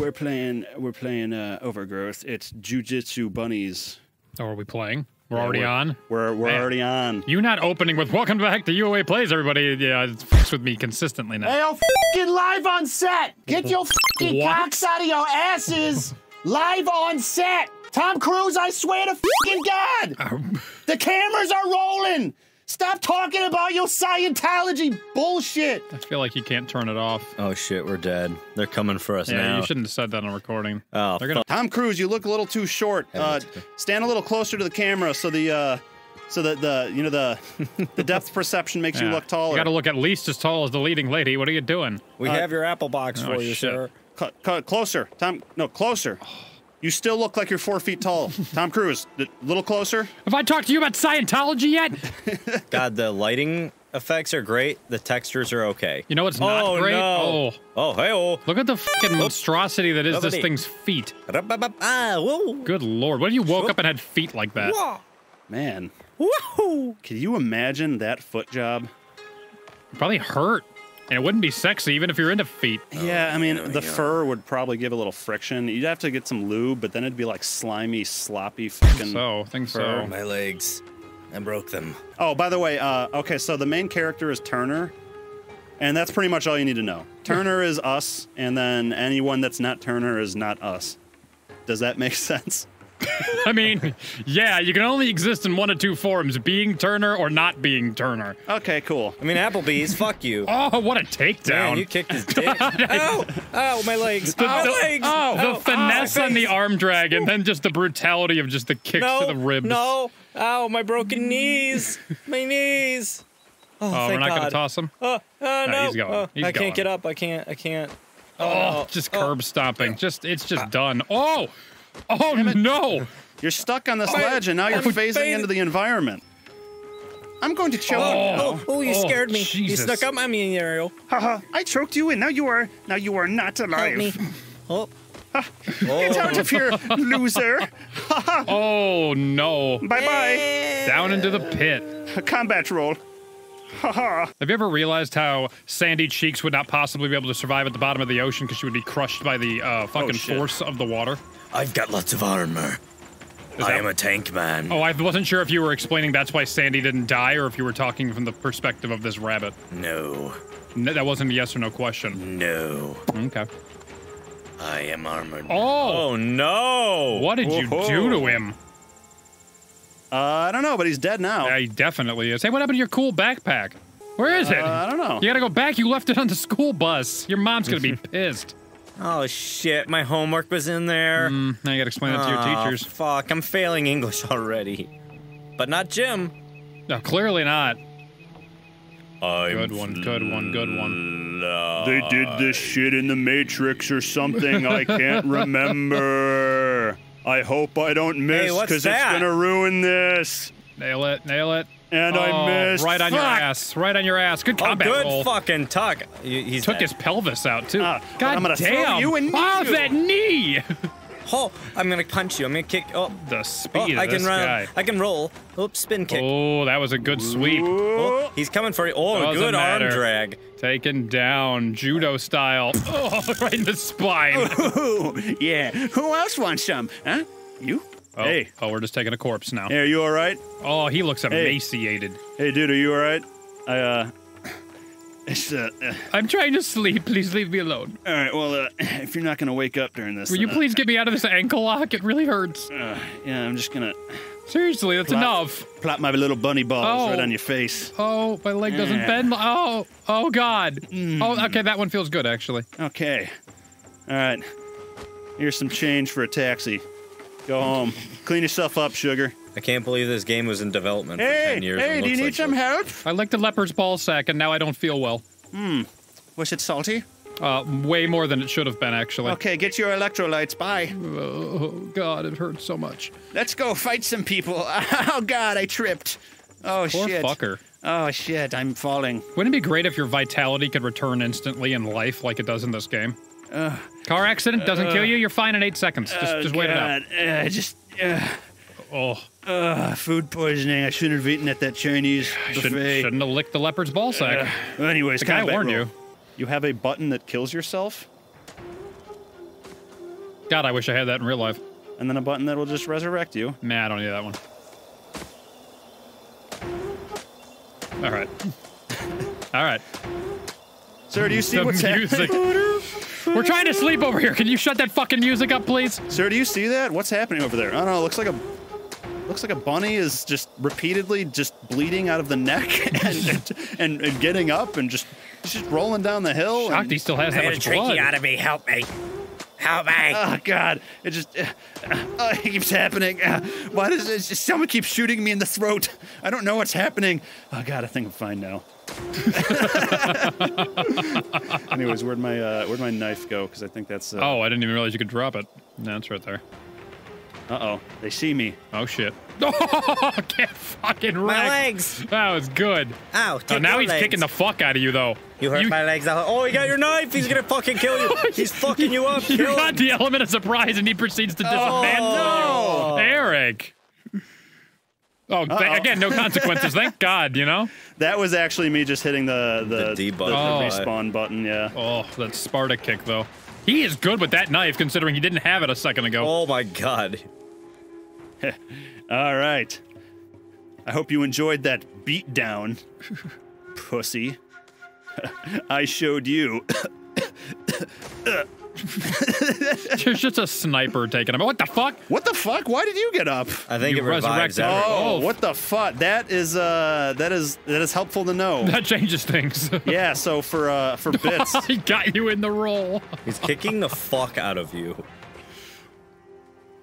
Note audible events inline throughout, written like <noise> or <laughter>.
we're playing we're playing uh, Overgrowth. It's Jujitsu Bunnies. Oh, are we playing? We're Yeah, already we're- on. We're we're Man. already on. You not opening with "Welcome back to UOA Plays," everybody. Yeah, it fucks with me consistently now. Hey, fucking live on set. Get your fucking cocks out of your asses. live on set. Tom Cruise, I swear to fucking God. <laughs> the cameras are rolling. Stop talking about your Scientology bullshit. I feel like you can't turn it off. Oh shit, we're dead. They're coming for us Yeah, now. you shouldn't have said that on recording. Oh, They're gonna. Tom Cruise, you look a little too short. Uh, stand a little closer to the camera so the uh, so that the you know the <laughs> the depth perception makes you look taller. You got to look at least as tall as the leading lady. What are you doing? we uh, have your apple box oh, for you, shit. sir. Cut, cut closer, Tom. No, closer. You still look like you're four feet tall. <laughs> Tom Cruise, a little closer. Have I talked to you about Scientology yet? <laughs> God, the lighting effects are great. The textures are okay. You know what's not oh, great? No. Oh, Oh, hey, oh. look at the fucking monstrosity that is this thing's feet. Ah. Good lord! What if you woke up and had feet like that? Man, Woohoo. can you imagine that foot job? Probably hurt, and it wouldn't be sexy even if you're into feet. Yeah, I mean, the fur would probably give a little friction. You'd have to get some lube, but then it'd be like slimy, sloppy fucking. So, I think fur. so. My legs. I broke them. Oh, by the way, uh, okay, so the main character is Turner, and that's pretty much all you need to know. <laughs> Turner is us, and then anyone that's not Turner is not us. Does that make <laughs> sense? <laughs> I mean, yeah, you can only exist in one of two forms: being Turner or not being Turner. Okay, cool. I mean, Applebee's, fuck you. <laughs> Oh, what a takedown! Man, you kicked his <laughs> dick. ow! Ow, my legs. the, Ow, the- legs. oh, Ow, the finesse ow, my on the arm drag, and then just the brutality of just the kicks no, to the ribs. No. Ow, my broken knees. My knees. Oh, Oh, thank we're not gonna toss him. Oh, oh no. he's going. Oh, uh, He's I going. can't get up. I can't. I can't. Oh, oh just oh. curb stomping. Just it's just done. Oh, oh no! You're stuck on this oh, ledge, and now you're I'm phasing phasing- into the environment. I'm going to oh. choke you. Oh, oh, you Oh, scared me. Jesus. You snuck up on me, Ariel. Haha, I choked you, and now you are now you are not alive. Help me. Oh. Get out of here, oh. loser! Oh no! bye bye. Down into the pit. Combat roll. Haha. <laughs> Have you ever realized how Sandy Cheeks would not possibly be able to survive at the bottom of the ocean because she would be crushed by the uh, fucking shit. force of the water? I've got lots of armor. I that- am a tank man. Oh, I wasn't sure if you were explaining that's why Sandy didn't die, or if you were talking from the perspective of this rabbit. No. No, that wasn't a yes or no question. No. Okay. I am armored. Oh, Oh no! what did you do to him? Uh, I don't know, but he's dead now. Yeah, he definitely is. Hey, what happened to your cool backpack? Where is it? Uh, I don't know. You gotta go back. You left it on the school bus. Your mom's gonna be <laughs> pissed. Oh shit! My homework was in there. Mm, now you gotta explain that to your Oh, teachers. Fuck! I'm failing English <laughs> already. But not Jim. No, clearly not. I'm Good one, good one, good one. They did this shit in the Matrix or something. I can't <laughs> remember. I hope I don't miss Hey, because it's gonna ruin this. Nail it, nail it. And oh, I missed. Right on your ass. Right on your ass. Good Oh, combat good roll. fucking tuck. He- Took dead. his pelvis out too. Ah, God I'm gonna throw damn! you and knee oh, you. that knee! <laughs> Oh, I'm gonna punch you. I'm gonna kick. Oh, the oh speed I of can this run. guy. I can roll. Oops, spin kick. Oh, that was a good sweep. Oh, he's coming for you. Oh, Doesn't good matter. arm drag. Taken down, judo style. Oh, <laughs> right in the spine. Ooh, <laughs> yeah. Who else wants some? Huh? You? Oh, Hey. oh, we're just taking a corpse now. Hey, are you all right? Oh, he looks emaciated. Hey, dude, are you all right? I uh. It's uh. uh, I'm trying to sleep. Please leave me alone. all right. Well, uh, if you're not gonna wake up during this, Will you then, please get me out of this ankle lock? It really hurts. Uh, yeah, I'm just gonna Seriously, that's Plop. enough. plop my little bunny balls Oh. right on your face. Oh, my leg doesn't Yeah. bend. Oh, oh God. Oh, okay, that one feels good actually. Okay. All right. Here's some change for a taxi. Go home. Clean yourself up, sugar. I can't believe this game was in development for 10 years. hey, do you need like some help? I licked a leopard's ball sack and now I don't feel well. Hmm. Was it salty? Uh, way more than it should have been actually. Okay, get your electrolytes. Bye. Oh God, it hurts so much. Let's go fight some people. <laughs> Oh God, I tripped. Oh Poor shit. fucker. Oh shit, I'm falling. Wouldn't it be great if your vitality could return instantly in life like it does in this game? Car accident doesn't kill you. You're fine in eight seconds. Just, oh, just wait it out. God. Uh, just uh, Oh, uh, food poisoning. I shouldn't have eaten at that Chinese <sighs> shouldn't, shouldn't have licked the leopard's ball sack. Well, anyways, the guy warned roll. you. You have a button that kills yourself. God, I wish I had that in real life. and then a button that will just resurrect you. Nah, I don't need that one. All right. <laughs> All right. Sir, do you see The what's music. happening? We're trying to sleep over here. Can you shut that fucking music up, please? Sir, do you see that? What's happening over there? I don't know. It looks like a looks like a bunny is just repeatedly just bleeding out of the neck <laughs> and and, and getting up and just just rolling down the hill. and- Shocked he still has that much blood. of me. Help me. Help me. Oh God! It just uh, uh, it keeps happening. Uh, why does it? Just, someone keeps shooting me in the throat. I don't know what's happening. Oh God! I think I'm fine now. <laughs> Anyways, where'd my uh, where'd my knife go? Because I think that's. Uh Oh, I didn't even realize you could drop it. No, it's right there. Oh, they see me. Oh shit. <laughs> Oh, get fucking my legs. That was good. Ow. Oh, take now your he's legs. kicking the fuck out of you, though. You hurt my legs. Oh, oh he got your knife. He's gonna fucking kill you. <laughs> He's fucking you up. You Kill got him. the element of surprise, and he proceeds to dismantle Oh. you. Eric. Oh, th- Uh-oh. again, no consequences. Thank <laughs> God, you know? That was actually me just hitting the the, The D the, button. Oh. respawn button. Yeah. Oh, that Sparta kick, though. He is good with that knife, considering he didn't have it a second ago. Oh my god. <laughs> All right. I hope you enjoyed that beatdown, <laughs> pussy. <laughs> I showed you. There's just a sniper taking him. What the fuck? What the fuck? Why did you get up? I think You it revives resurrected- Oh, Oh. what the fuck? That is uh that is that is helpful to know. That changes things. yeah, so for uh for bits. he got you in the roll. He's kicking the fuck out of you.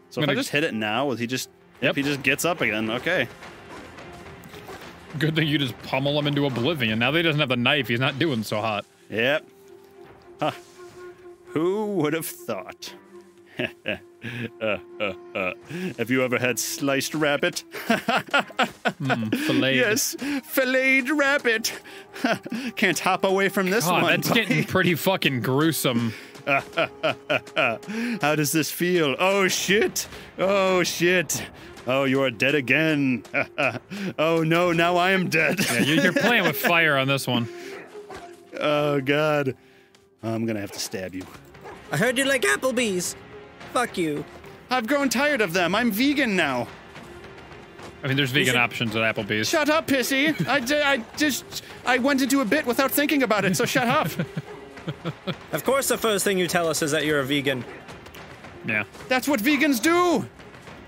So if I just hit it now, he just Yep. If he just gets up again, okay. Good thing you just pummel him into oblivion. Now that he doesn't have the knife, he's not doing so hot. Yep. Huh. Who would have thought? uh, uh, uh. Have you ever had sliced rabbit? <laughs> Filleted. yes, filleted rabbit. <laughs> Can't hop away from this God, one. that's buddy. getting pretty fucking gruesome. <laughs> <laughs> How does this feel? Oh shit! Oh shit! Oh, you are dead again. <laughs> oh no, now I am dead. Yeah, you- you're playing with <laughs> fire on this one. oh god. I'm gonna have to stab you. I heard you like Applebee's. Fuck you. I've grown tired of them. I'm vegan now. I mean, there's vegan should- options at Applebee's. Shut up, pissy. I, d- I just I went into a bit without thinking about it, so shut up. <laughs> Of course, the first thing you tell us is that you're a vegan. Yeah. That's what vegans do.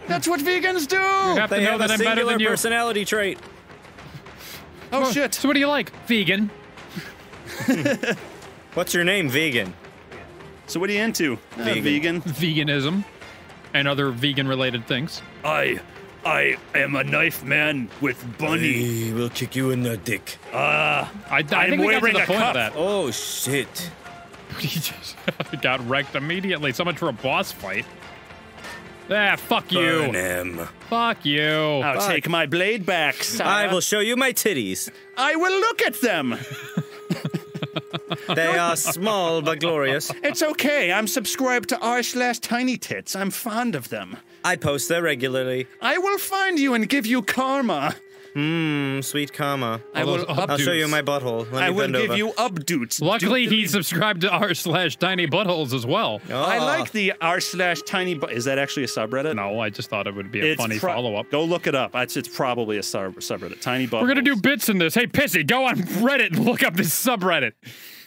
That's what vegans do. You have to know have that a I'm better singular than you. personality trait. Oh shit. So what do you like? Vegan. <laughs> What's your name, vegan? So what are you into? Uh, Vegan. vegan. Veganism. And other vegan-related things. I I am a knife man with bunny. We'll kick you in the dick. I, I I'm think we got to wearing the a point cup. of that. Oh shit. <laughs> He just <laughs> got wrecked immediately. So much for a boss fight. Ah, fuck you. Burn him. Fuck you. I'll take my blade back. I will show you my titties. I will look at them. <laughs> They are small but glorious. It's okay. I'm subscribed to r slash tiny tits. I'm fond of them. I post there regularly. I will find you and give you karma. Mmm, sweet karma. I will. those Up, I'll show you my butthole. Let I me will bend give over. you updoots. Luckily, Doot- he subscribed to r slash tiny buttholes as well. Oh. I ah. like the r slash tiny. Bu- Is that actually a subreddit? No, I just thought it would be a It's funny pro- follow-up. Go look it up. It's, it's probably a sub- subreddit. Tiny bubbles. We're gonna do bits in this. Hey, Pissy, go on Reddit and look up this subreddit.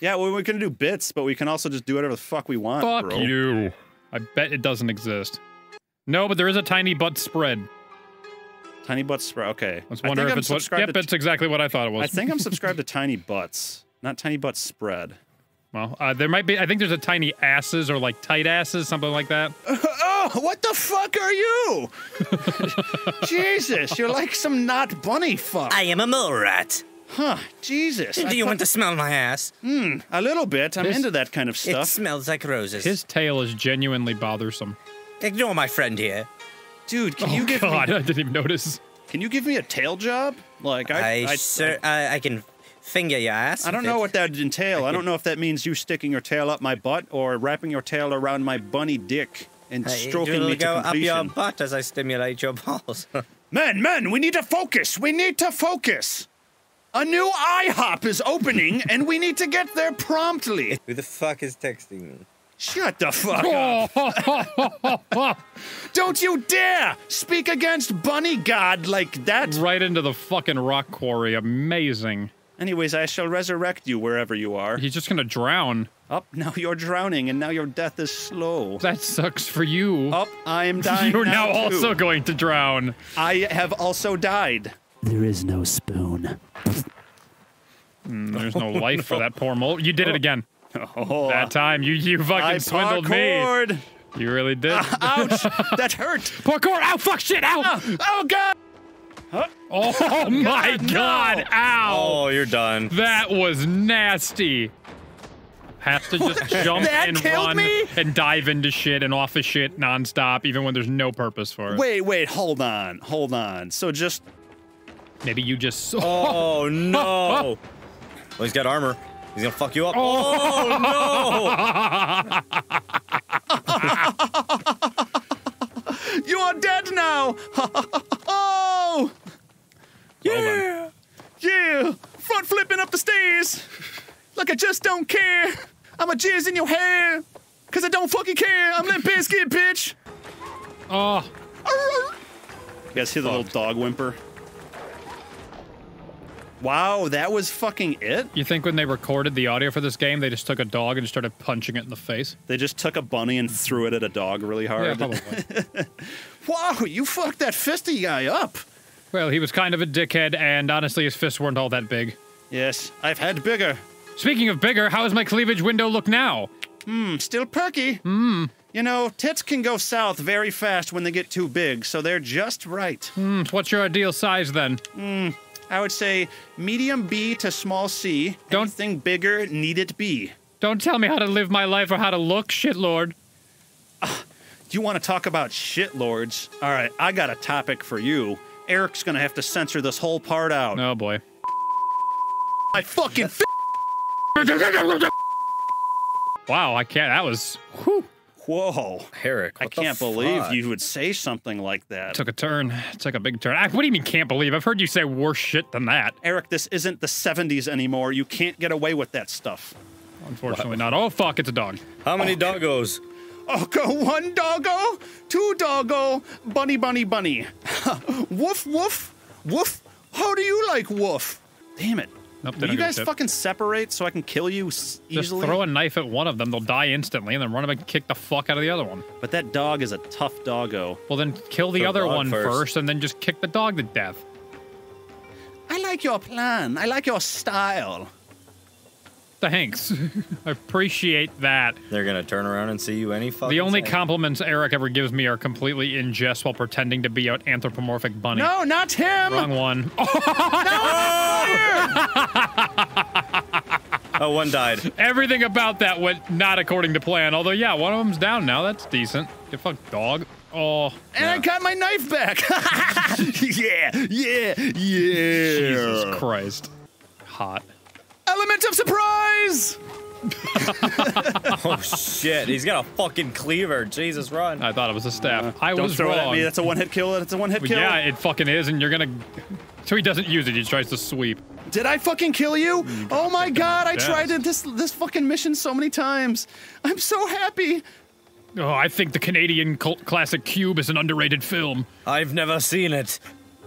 Yeah, well, we're gonna do bits, but we can also just do whatever the fuck we want. Fuck bro. you. I bet it doesn't exist. No, but there is a tiny butt spread. Tiny butt spread. Okay. Let's I wonder think if I'm it's what. Yep, to- it's exactly what I thought it was. I think I'm <laughs> subscribed to tiny butts, not tiny butt spread. Well, uh, there might be. I think there's a tiny asses or like tight asses, something like that. <laughs> Oh, what the fuck are you? <laughs> Jesus, you're like some not bunny fuck. I am a mole rat. Huh? Jesus. I Do you want to smell my ass? Hmm, a little bit? I'm This- into that kind of stuff. It stuff. smells like roses. His tail is genuinely bothersome. Ignore my friend here. Dude, can oh, you oh give God, me? <laughs> I didn't even notice. Can you give me a tail job? Like I, I, I, sir, I, I can finger your ass. I don't know it. what that would entail. I don't know if that means you sticking your tail up my butt or wrapping your tail around my bunny dick and stroking it'll me go to up your butt as I stimulate your balls. <laughs> Men, men, we need to focus. We need to focus. A new IHOP is opening, and we need to get there promptly. Who the fuck is texting me? Shut the fuck up. <laughs> Don't you dare speak against Bunny God like that. right into the fucking rock quarry. Amazing. Anyways, I shall resurrect you wherever you are. He's just gonna drown. Up, now you're drowning, and now your death is slow. That sucks for you. Up, I am <laughs> dying. You're now too. also going to drown. I have also died. There is no spoon. Mm, There's no life for that poor mole. You did it again. <laughs> Oh, That time, you you fucking I swindled parkoured. me. You really did. <laughs> Ouch! that hurt. <laughs> Parkour! Ow! Fuck! Shit! Ow! Ah. Oh god! Oh, oh my God, no. Ow! Oh, you're done. That was nasty. Has to just jump That and run me? and dive into shit and off of shit nonstop, even when there's no purpose for it. Wait, wait, hold on, hold on. So just Maybe you just. Oh no. Well, he's got armor. He's gonna fuck you up. Oh, no! <laughs> you are dead now. <laughs> oh! Yeah, yeah. Front flipping up the stairs. Like I just don't care. I'm a jizz in your hair. Cause I don't fucking care. I'm Limp Bizkit, bitch. Oh, <laughs> You guys hear the little dog whimper? Wow, that was fucking it? you think when they recorded the audio for this game, they just took a dog and started punching it in the face? They just took a bunny and threw it at a dog really hard? Yeah, probably. <laughs> wow, you fucked that fisty guy up. well, he was kind of a dickhead, and honestly, his fists weren't all that big. Yes, I've had bigger. Speaking of bigger, how does my cleavage window look now? Hmm, still perky. Hmm. You know, tits can go south very fast when they get too big, so they're just right. Hmm, what's your ideal size then? I would say medium B to small C. Don't- think bigger, need it be. Don't tell me how to live my life or how to look, shitlord. Do you want to talk about shitlords? All right, I got a topic for you. Eric's gonna have to censor this whole part out. Oh boy. I fucking. <laughs> Wow, I can't. That was. Whew. Whoa. Eric, I what the can't believe fuck? you would say something like that. Took a turn. Took a big turn. Ah, What do you mean can't believe? I've heard you say worse shit than that. Eric, this isn't the 70s anymore. You can't get away with that stuff. Unfortunately not. Oh fuck, it's a dog. How many doggos? Oh, go one doggo, two doggo, bunny, bunny, bunny. <laughs> woof, woof, woof. How do you like woof? Damn it. Nope, they Will you guys shit. fucking separate so I can kill you s- Just easily? throw a knife at one of them, they'll die instantly, and then run up and kick the fuck out of the other one. But that dog is a tough doggo. Well, then kill the Kill other one first. first, and then just kick the dog to death. I like your plan. I like your style. Thanks. <laughs> I appreciate that. They're gonna turn around and see you any fucking The only second. compliments Eric ever gives me are completely in jest while pretending to be an anthropomorphic bunny. No, not him. Wrong one. <laughs> Oh, one died. <laughs> Everything about that went not according to plan. Although, yeah, one of them's down now. That's decent. Get fucked, dog. Oh, And I got my knife back. yeah, yeah, yeah. Jesus Christ. Hot. Element of surprise. <laughs> Oh shit, he's got a fucking cleaver. Jesus, run. I thought it was a stab. I Don't was throw it wrong. at me. That's a one-hit kill. That's a one-hit kill. yeah, it fucking is, and you're gonna. <laughs> So he doesn't use it. He tries to sweep. Did I fucking kill you? Mm, oh my god, I tried to, this this fucking mission so many times. I'm so happy. Oh, I think the Canadian cult classic Cube is an underrated film. I've never seen it.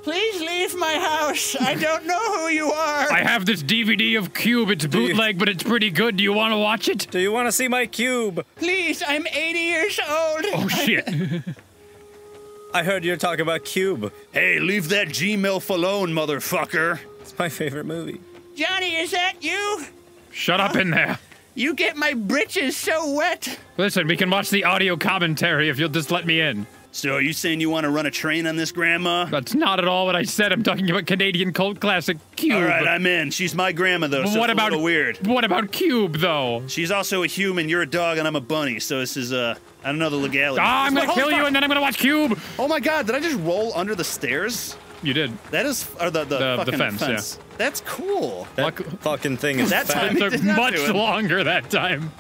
Please leave my house. I don't know who you are. I have this DVD of Cube. It's you- bootleg, but it's pretty good. Do you want to watch it? Do you want to see my cube? Please, I'm 80 years old. Oh <laughs> shit! I heard you're talking about Cube. Hey, leave that G-MILF alone, motherfucker. It's my favorite movie. Johnny, is that you? Shut up in there. You get my britches so wet. Listen, we can watch the audio commentary if you'll just let me in. So are you saying you want to run a train on this grandma? That's not at all what I said. I'm talking about Canadian cult classic Cube. All right, I'm in. She's my grandma though, But so what it's about a weird. What about Cube though? She's also a human. You're a dog, and I'm a bunny. So this is uh, I don't know the legality. Ah, I'm gonna kill you and then I'm gonna watch Cube. Oh my god, did I just roll under the stairs? You did. That is, or the the, The- the fucking fence, yeah. That's cool. That Luck- fucking thing is That fat. time- It took did not much do it. longer that time.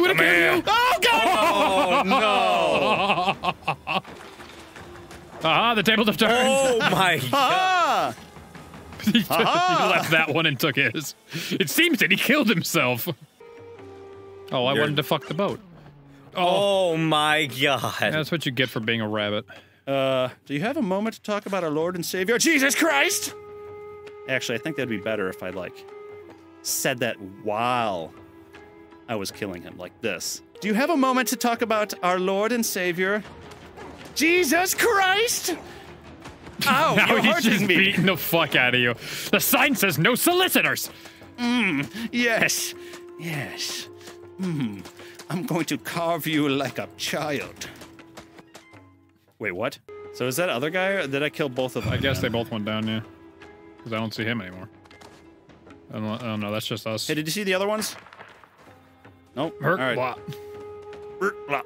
Ah, ah, ah, ah, I'm gonna kill you. Oh god! Oh no! Ah, the tables have turned. Oh my <laughs> god! Ah! he, he left that one and took his. It seems that he killed himself. Oh, I You're- wanted to fuck the boat. Oh my god. That's what you get for being a rabbit. Uh, do you have a moment to talk about our Lord and Savior, Jesus Christ? Actually, I think that'd be better if I, like, said that while I was killing him, like this. Do you have a moment to talk about our Lord and Savior, Jesus Christ? <laughs> Ow, Now you're he's just me. beating the fuck out of you. The sign says no solicitors. Mmm, Yes, yes. Hmm. I'm going to carve you like a child. Wait, what? So is that other guy? Or did I kill both of them? I guess they both went down, yeah. Because I don't see him anymore. I don't, oh no, that's just us. Hey, did you see the other ones? Nope. Hurt. All right. Blah. Er, blah.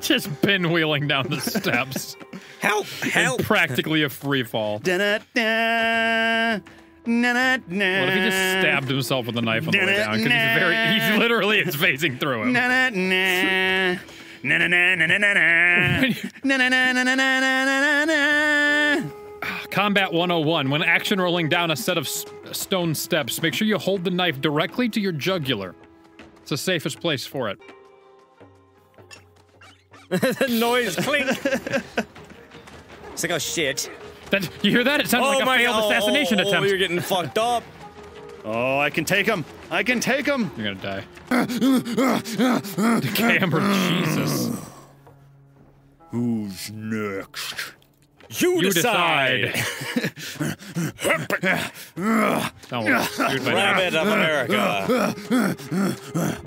just pinwheeling down the steps. Help! Help! Practically a free fall. Da-da-da. Na-na-na. What if he just stabbed himself with a knife on the way down? Because he's very, he's literally is facing through him. Na-na-na. Na-na-na-na-na-na. Na-na-na-na-na-na-na-na. Combat 101. When action rolling down a set of s- stone steps, make sure you hold the knife directly to your jugular. It's the safest place for it. the <laughs> noise clink. <laughs> it's like oh shit. That, you hear that? It sounds oh like a my failed oh, assassination oh, oh, attempt. You're getting fucked up. Oh, I can take him. I can take him. You're gonna die. Camber, Jesus. Who's next? You, You decide. Don't worry. Rabbit of America.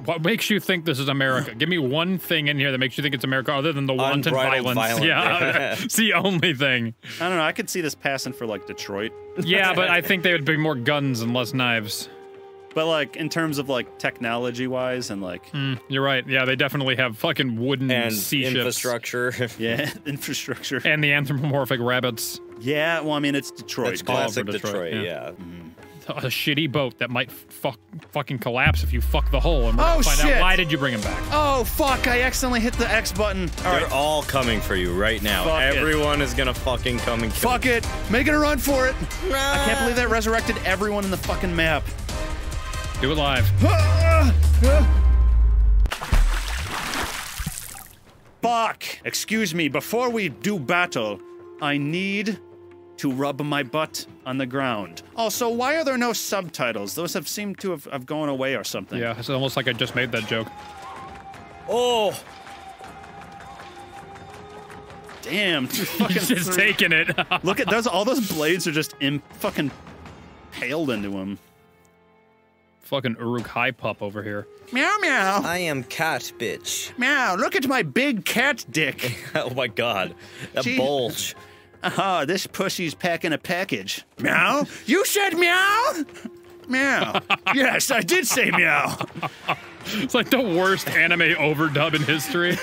What makes you think this is America? Give me one thing in here that makes you think it's America other than the wanton violence. violence. Yeah, <laughs> <laughs> it's the only thing. I don't know. I could see this passing for like Detroit, Yeah, but I think they would be more guns and less knives. But like in terms of like technology wise and like hmm, You're right. Yeah, they definitely have fucking wooden and sea ships. infrastructure. <laughs> yeah, <laughs> infrastructure. And the anthropomorphic rabbits. Yeah, well, I mean it's Detroit. That's classic Detroit, Detroit, yeah. yeah. Mm-hmm. A shitty boat that might fuck, fucking collapse if you fuck the hole. And we're Oh, find shit. out why did you bring him back? Oh fuck! I accidentally hit the X button. All They're right, all coming for you right now. Fuck. Everyone is gonna fucking come and kill fuck it, making a run for it. I can't believe that resurrected everyone in the fucking map. Do it live. Fuck! Excuse me, before we do battle, I need to rub my butt on the ground. Also, why are there no subtitles? Those have seemed to have, have gone away or something. Yeah, it's almost like I just made that joke. Oh, Damn, <laughs> He's just taking it. <laughs> Look at those. All those blades are just in fucking paled into him. Fucking Uruk-hai Pup over here. Meow meow. I am cat bitch. Meow. Look at my big cat dick. <laughs> Oh my god, that Gee. bulge. Aha, this pussy's packing a package. Meow? You said meow? Meow. <laughs> yes, I did say meow. It's like the worst anime overdub in history.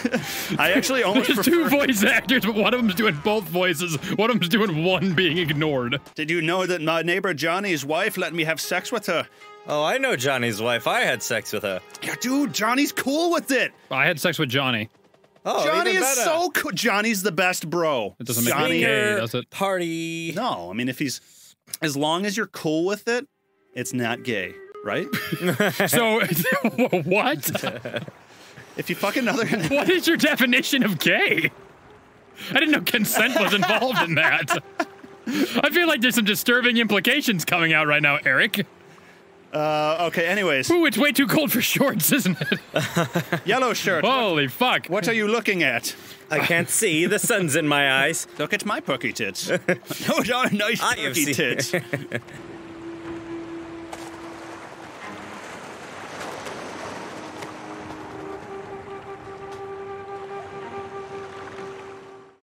<laughs> I actually almost There's two voice actors, but one of them's doing both voices. One of them's doing one being ignored. Did you know that my neighbor Johnny's wife let me have sex with her? Oh, I know Johnny's wife. I had sex with her. Yeah, dude, Johnny's cool with it. I had sex with Johnny. Oh, Johnny even is better. so cool. Johnny's the best bro. It doesn't make me Johnny. gay, does it? Party. No, I mean if he's as long as you're cool with it, it's not gay, right? <laughs> <laughs> So, <laughs> what? if you fuck another What is your definition of gay? I didn't know consent was involved in that. I feel like there's some disturbing implications coming out right now, Eric. Uh, okay, anyways, Ooh, it's way too cold for shorts, isn't it? <laughs> yellow shirt. Holy fuck. What are you looking at? I can't see. The sun's in my eyes. Look at my perky tits. <laughs> no, no, nice I perky tits. <laughs>